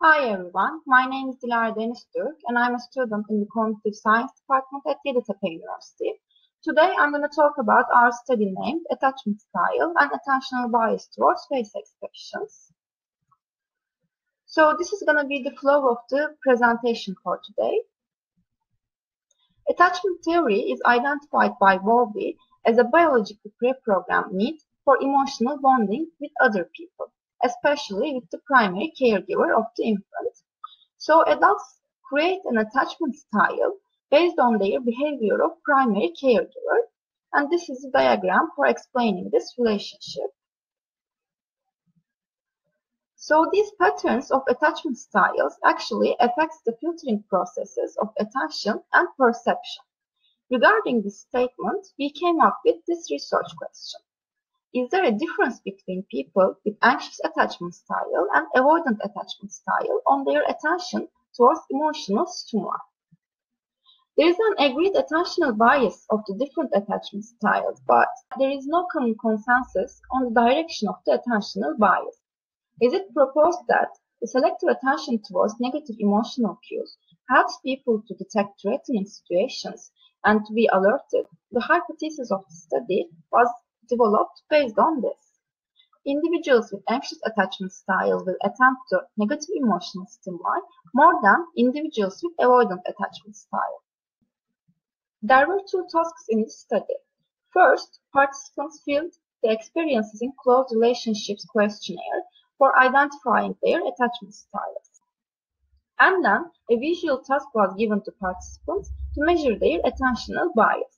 Hi everyone, my name is Dilara Deniz Türk and I'm a student in the Cognitive Science Department at Yeditepe University. Today I'm going to talk about our study named Attachment Style and Attentional Bias Towards Face Expressions. So this is going to be the flow of the presentation for today. Attachment theory is identified by Bowlby as a biologically pre-programmed need for emotional bonding with other people especially with the primary caregiver of the infant. So adults create an attachment style based on their behavior of primary caregiver and this is a diagram for explaining this relationship. So these patterns of attachment styles actually affects the filtering processes of attention and perception. Regarding this statement, we came up with this research question. Is there a difference between people with anxious attachment style and avoidant attachment style on their attention towards emotional stimuli? There is an agreed attentional bias of the different attachment styles, but there is no common consensus on the direction of the attentional bias. Is it proposed that the selective attention towards negative emotional cues helps people to detect threatening situations and to be alerted? The hypothesis of the study was developed based on this. Individuals with anxious attachment style will attempt to negative emotional stimuli more than individuals with avoidant attachment style. There were two tasks in this study. First, participants filled the experiences in close relationships questionnaire for identifying their attachment styles. And then a visual task was given to participants to measure their attentional bias.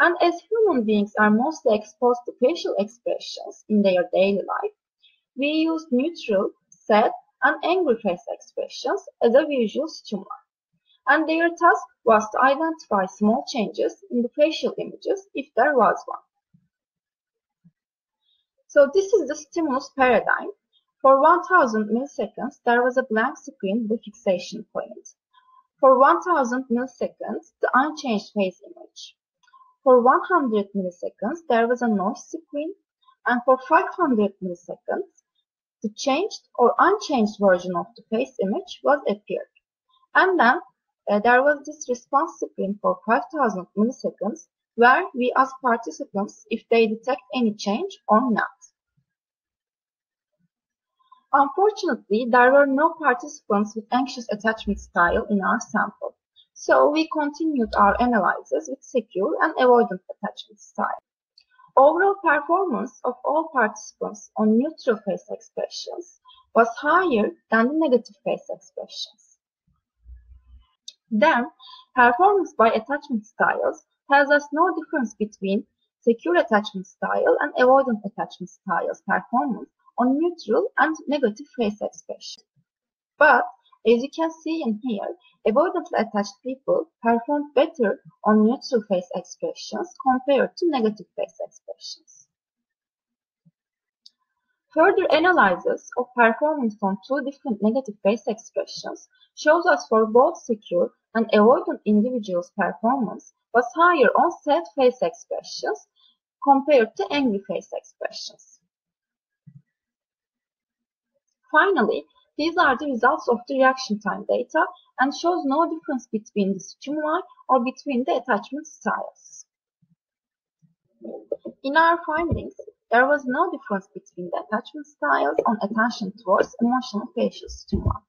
And as human beings are mostly exposed to facial expressions in their daily life, we use neutral, sad, and angry face expressions as a visual stimuli. And their task was to identify small changes in the facial images if there was one. So this is the stimulus paradigm. For 1000 milliseconds, there was a blank screen with fixation point. For 1000 milliseconds, the unchanged face image. For 100 milliseconds, there was a noise screen, and for 500 milliseconds, the changed or unchanged version of the face image was appeared. And then uh, there was this response screen for 5000 milliseconds where we ask participants if they detect any change or not. Unfortunately, there were no participants with anxious attachment style in our sample. So we continued our analysis with secure and avoidant attachment style. Overall performance of all participants on neutral face expressions was higher than the negative face expressions. Then, performance by attachment styles tells us no difference between secure attachment style and avoidant attachment styles performance on neutral and negative face expressions. But as you can see in here, avoidantly attached people performed better on neutral face expressions compared to negative face expressions. Further analysis of performance on two different negative face expressions shows us for both secure and avoidant individuals performance was higher on sad face expressions compared to angry face expressions. Finally, these are the results of the reaction time data and shows no difference between the stimuli or between the attachment styles. In our findings, there was no difference between the attachment styles on attention towards emotional facial stimuli.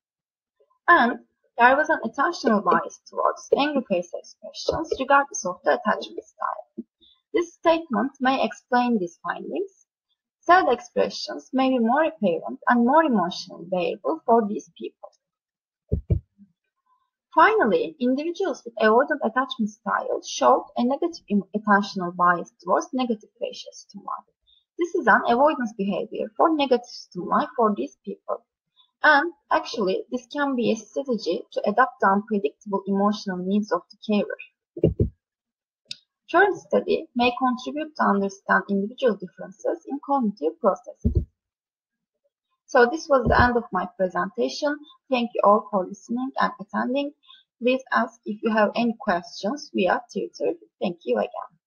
And there was an attentional bias towards angry face expressions regardless of the attachment style. This statement may explain these findings, Sad expressions may be more apparent and more emotionally bearable for these people. Finally, individuals with avoidant attachment styles showed a negative attentional bias towards negative facial stimuli. This is an avoidance behavior for negative stimuli for these people. And actually, this can be a strategy to adapt the unpredictable emotional needs of the carer. Current study may contribute to understand individual differences in cognitive processes. So this was the end of my presentation. Thank you all for listening and attending. Please ask if you have any questions via Twitter. Thank you again.